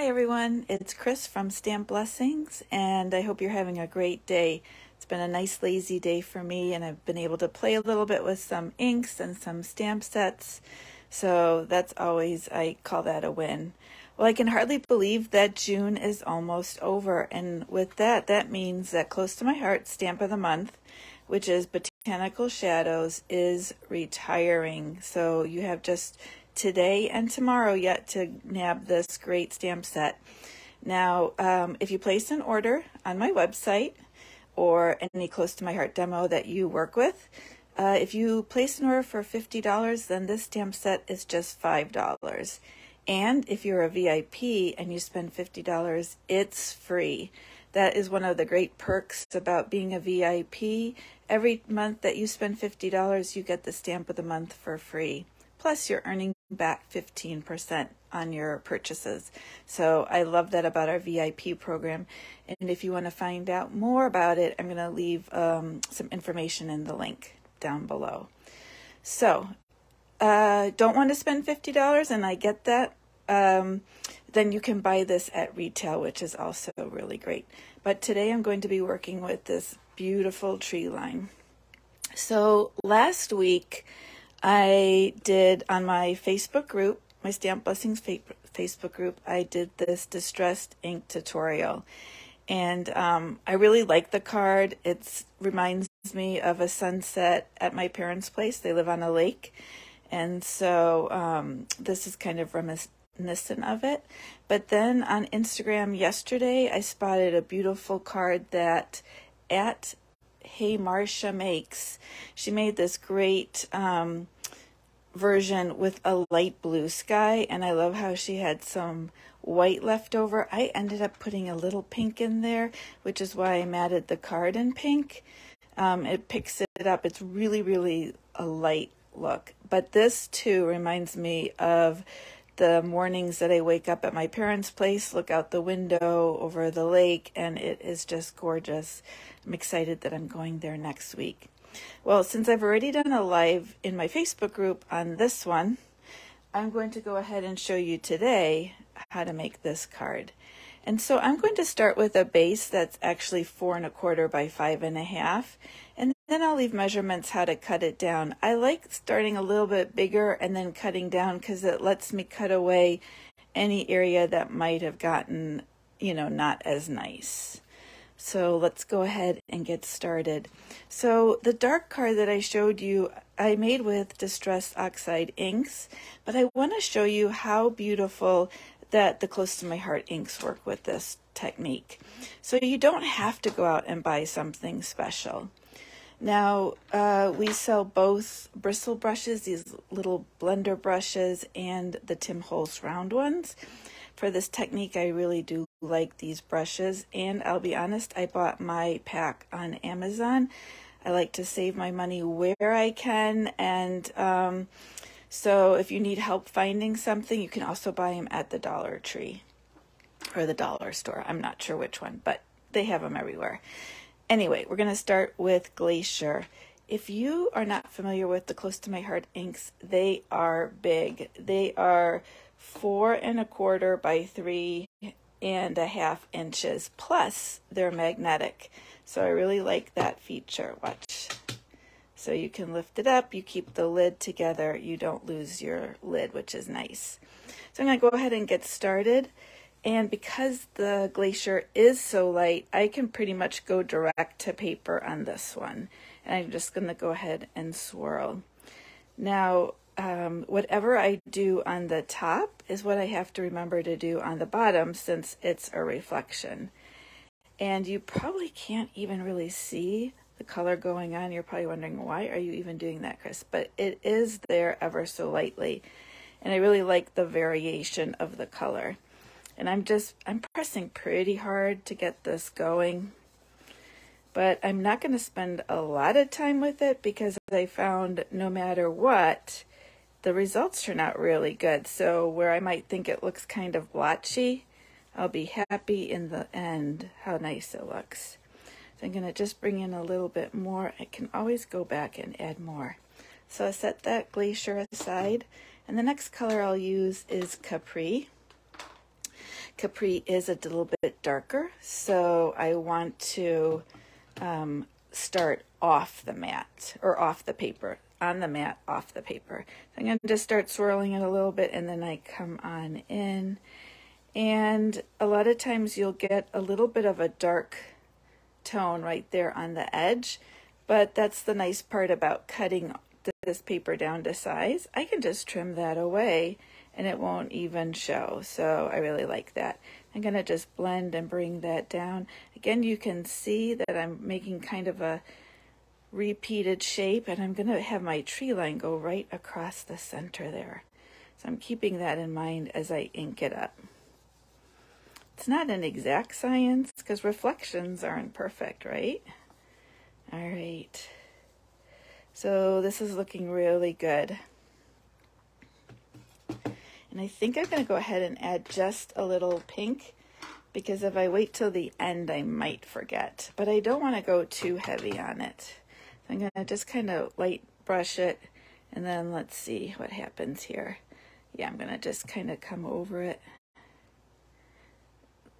Hi everyone, it's Chris from Stamped Blessings, and I hope you're having a great day. It's been a nice lazy day for me, and I've been able to play a little bit with some inks and some stamp sets, so that's always, I call that a win. Well, I can hardly believe that June is almost over, and with that, that means that Close to My Heart Stamp of the Month, which is Botanical Shadows, is retiring. So you have just today and tomorrow yet to nab this great stamp set. Now, um, if you place an order on my website or any close to my heart demo that you work with, uh, if you place an order for $50, then this stamp set is just $5. And if you're a VIP and you spend $50, it's free. That is one of the great perks about being a VIP. Every month that you spend $50, you get the stamp of the month for free. Plus, you're earning back 15% on your purchases. So I love that about our VIP program. And if you want to find out more about it, I'm going to leave um, some information in the link down below. So, uh, don't want to spend $50, and I get that. Um, then you can buy this at retail, which is also really great. But today I'm going to be working with this beautiful tree line. So last week, I did on my Facebook group, my Stamped Blessings Facebook group, I did this distressed ink tutorial. And um, I really like the card. It reminds me of a sunset at my parents' place. They live on a lake. And so um, this is kind of reminiscent of it. But then on Instagram yesterday, I spotted a beautiful card that at Hey Marsha Makes. She made this great um, version with a light blue sky, and I love how she had some white left over. I ended up putting a little pink in there, which is why I matted the card in pink. Um, it picks it up. It's really, really a light look. But this too reminds me of the mornings that I wake up at my parents' place, look out the window over the lake, and it is just gorgeous. I'm excited that I'm going there next week. Well, since I've already done a live in my Facebook group on this one, I'm going to go ahead and show you today how to make this card. And so I'm going to start with a base that's actually four and a quarter by five and a half. And then I'll leave measurements how to cut it down. I like starting a little bit bigger and then cutting down because it lets me cut away any area that might have gotten, you know, not as nice. So let's go ahead and get started. So the dark card that I showed you, I made with Distress Oxide inks, but I want to show you how beautiful that the Close to My Heart inks work with this technique. So you don't have to go out and buy something special. Now, uh, we sell both bristle brushes, these little blender brushes, and the Tim Holtz round ones. For this technique, I really do like these brushes, and I'll be honest, I bought my pack on Amazon. I like to save my money where I can, and um, so if you need help finding something, you can also buy them at the Dollar Tree or the dollar store. I'm not sure which one, but they have them everywhere. Anyway, we're going to start with Glacier. If you are not familiar with the Close to My Heart inks, they are big. They are four and a quarter by three and a half inches, plus they're magnetic. So I really like that feature. Watch. So you can lift it up, you keep the lid together, you don't lose your lid, which is nice. So I'm going to go ahead and get started. And because the Glacier is so light, I can pretty much go direct to paper on this one. And I'm just going to go ahead and swirl. Now, um, whatever I do on the top is what I have to remember to do on the bottom since it's a reflection. And you probably can't even really see the color going on. You're probably wondering, why are you even doing that, Chris? But it is there ever so lightly. And I really like the variation of the color. And I'm just, I'm pressing pretty hard to get this going. But I'm not going to spend a lot of time with it because I found no matter what, the results turn out really good. So where I might think it looks kind of blotchy, I'll be happy in the end how nice it looks. So I'm going to just bring in a little bit more. I can always go back and add more. So I set that glacier aside. And the next color I'll use is Capri. Capri is a little bit darker, so I want to um, start off the mat or off the paper, on the mat, off the paper. So I'm going to just start swirling it a little bit and then I come on in. And a lot of times you'll get a little bit of a dark tone right there on the edge, but that's the nice part about cutting this paper down to size. I can just trim that away and it won't even show. So I really like that. I'm going to just blend and bring that down. Again, you can see that I'm making kind of a repeated shape and I'm going to have my tree line go right across the center there. So I'm keeping that in mind as I ink it up. It's not an exact science because reflections aren't perfect, right? All right. So this is looking really good. And I think I'm going to go ahead and add just a little pink because if I wait till the end, I might forget. But I don't want to go too heavy on it. So I'm going to just kind of light brush it and then let's see what happens here. Yeah, I'm going to just kind of come over it.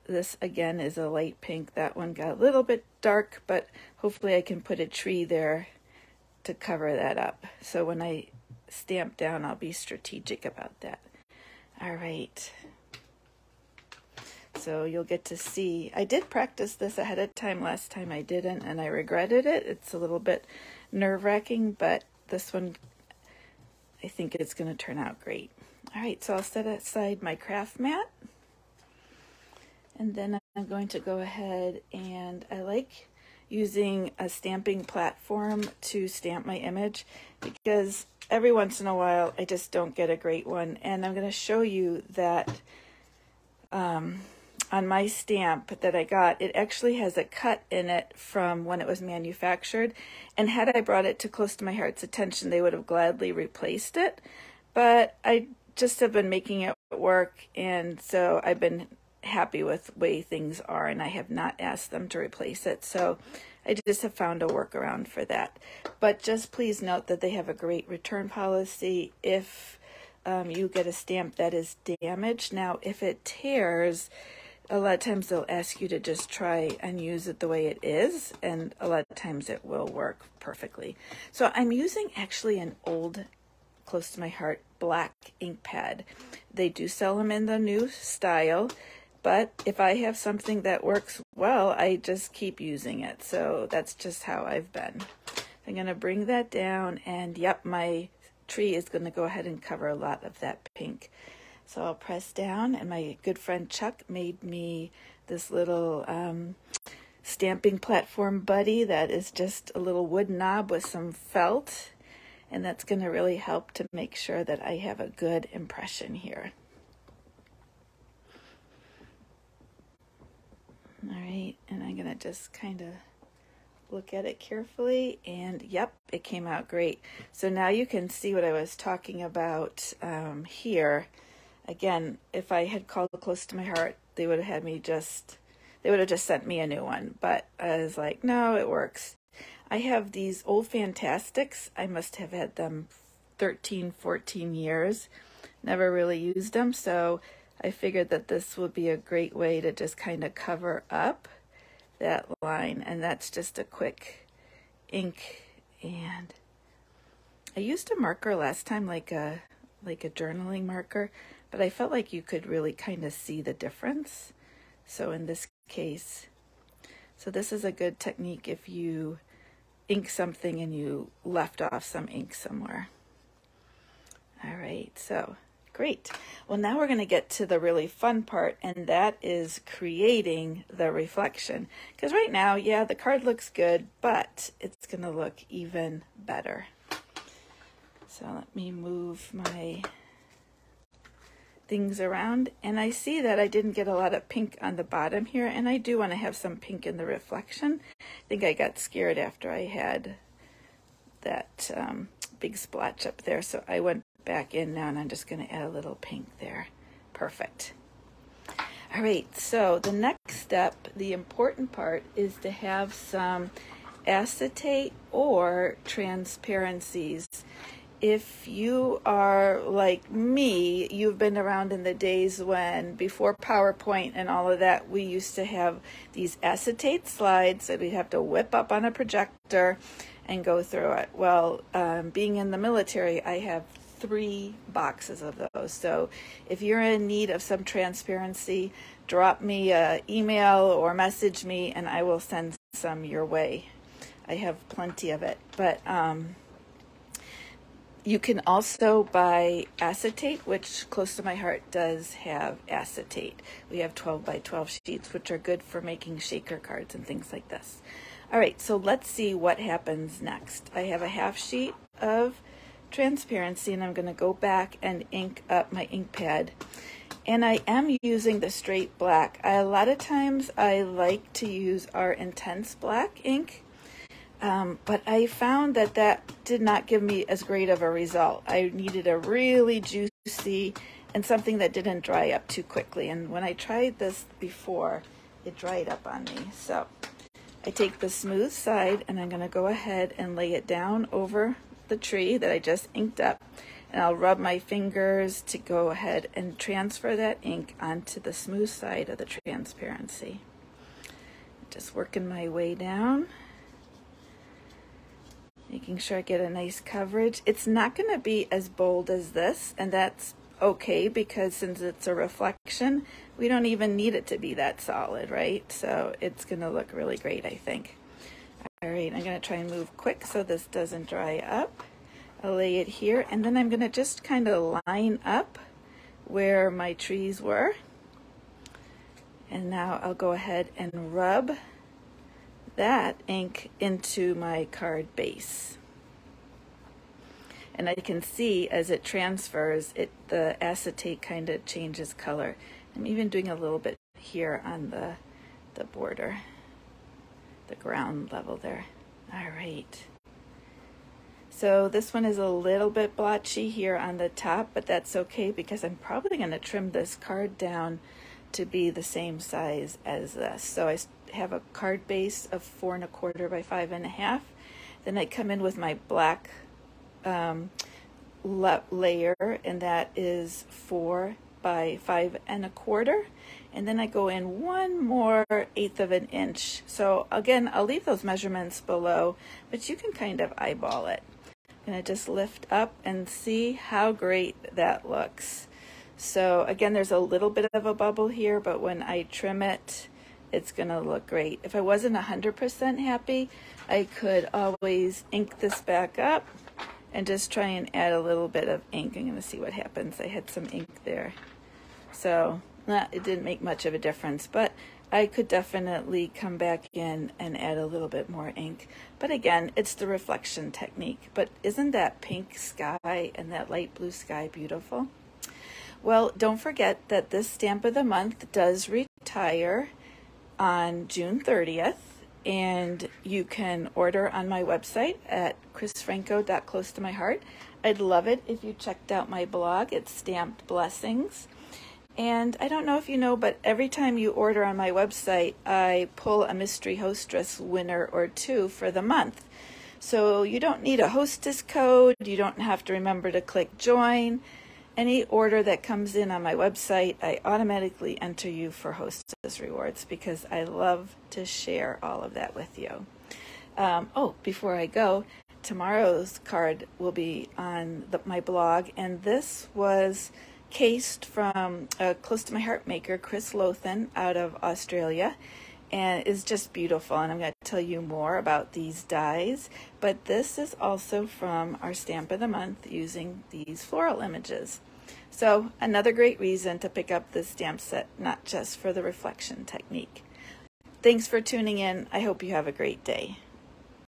This again is a light pink. That one got a little bit dark, but hopefully I can put a tree there to cover that up. So when I stamp down, I'll be strategic about that. All right. So you'll get to see. I did practice this ahead of time last time I didn't, and I regretted it. It's a little bit nerve wracking, but this one, I think it's going to turn out great. All right, so I'll set aside my craft mat. And then I'm going to go ahead and I like using a stamping platform to stamp my image because every once in a while I just don't get a great one. And I'm going to show you that um, on my stamp that I got, it actually has a cut in it from when it was manufactured. And had I brought it to close to my heart's attention, they would have gladly replaced it. But I just have been making it work. And so I've been happy with way things are and I have not asked them to replace it. So I just have found a workaround for that. But just please note that they have a great return policy if um, you get a stamp that is damaged. Now, if it tears, a lot of times they'll ask you to just try and use it the way it is, and a lot of times it will work perfectly. So I'm using actually an old, close to my heart, black ink pad. They do sell them in the new style. But if I have something that works well, I just keep using it. So that's just how I've been. I'm going to bring that down and yep, my tree is going to go ahead and cover a lot of that pink. So I'll press down and my good friend Chuck made me this little um, stamping platform buddy that is just a little wood knob with some felt. And that's going to really help to make sure that I have a good impression here. All right, and I'm gonna just kind of look at it carefully and yep, it came out great. So now you can see what I was talking about um, here. Again, if I had called close to my heart, they would have had me just, they would have just sent me a new one. But I was like, no, it works. I have these old Fantastix. I must have had them 13, 14 years. Never really used them. So I figured that this would be a great way to just kind of cover up that line. And that's just a quick ink. And I used a marker last time, like a, like a journaling marker, but I felt like you could really kind of see the difference. So in this case, so this is a good technique if you ink something and you left off some ink somewhere. All right, so Great. Well, now we're going to get to the really fun part, and that is creating the reflection. Because right now, yeah, the card looks good, but it's going to look even better. So let me move my things around. And I see that I didn't get a lot of pink on the bottom here, and I do want to have some pink in the reflection. I think I got scared after I had that um, big splotch up there, so I went back in now and I'm just going to add a little pink there. Perfect. All right, so the next step, the important part, is to have some acetate or transparencies. if you are like me, you've been around in the days when, before PowerPoint and all of that, we used to have these acetate slides that we'd have to whip up on a projector and go through it. Well, um, being in the military, I have three boxes of those. So if you're in need of some transparency, drop me an email or message me and I will send some your way. I have plenty of it. But um, you can also buy acetate, which close to my heart does have acetate. We have 12 by 12 sheets, which are good for making shaker cards and things like this. All right, so let's see what happens next. I have a half sheet of transparency and I'm going to go back and ink up my ink pad. And I am using the straight black. I, a lot of times I like to use our intense black ink um, but I found that that did not give me as great of a result. I needed a really juicy and something that didn't dry up too quickly. And when I tried this before, it dried up on me. So I take the smooth side and I'm going to go ahead and lay it down over the tree that I just inked up. And I'll rub my fingers to go ahead and transfer that ink onto the smooth side of the transparency. Just working my way down making sure I get a nice coverage. It's not going to be as bold as this, and that's okay because since it's a reflection, we don't even need it to be that solid, right? So it's going to look really great, I think. All right, I'm going to try and move quick so this doesn't dry up. I'll lay it here, and then I'm going to just kind of line up where my trees were. And now I'll go ahead and rub that ink into my card base. And I can see as it transfers, it the acetate kind of changes color. I'm even doing a little bit here on the, the border, the ground level there. All right. So this one is a little bit blotchy here on the top, but that's okay because I'm probably going to trim this card down to be the same size as this. So I have a card base of four and a quarter by five and a half. Then I come in with my black um, layer, and that is four by five and a quarter. And then I go in one more eighth of an inch. So again, I'll leave those measurements below, but you can kind of eyeball it. I'm gonna just lift up and see how great that looks. So again, there's a little bit of a bubble here, but when I trim it, it's gonna look great. If I wasn't 100% happy, I could always ink this back up and just try and add a little bit of ink. I'm gonna see what happens. I had some ink there. So it didn't make much of a difference, but I could definitely come back in and add a little bit more ink. But again, it's the reflection technique. But isn't that pink sky and that light blue sky beautiful? Well, don't forget that this stamp of the month does retire on June 30th, and you can order on my website at chrisfranco.close to my heart. I'd love it if you checked out my blog. It's Stamped Blessings. And I don't know if you know, but every time you order on my website, I pull a mystery hostess winner or two for the month. So you don't need a hostess code. You don't have to remember to click join any order that comes in on my website, I automatically enter you for hostess rewards because I love to share all of that with you. Um, oh, before I go, tomorrow's card will be on the, my blog, and this was cased from a close to my heart maker, Chris Lothan, out of Australia, and is just beautiful. And I'm going to tell you more about these dies, but this is also from our stamp of the month using these floral images. So another great reason to pick up this stamp set, not just for the reflection technique. Thanks for tuning in. I hope you have a great day.